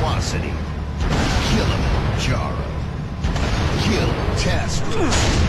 monstrosity. Kilimanjaro. Kill Tastros.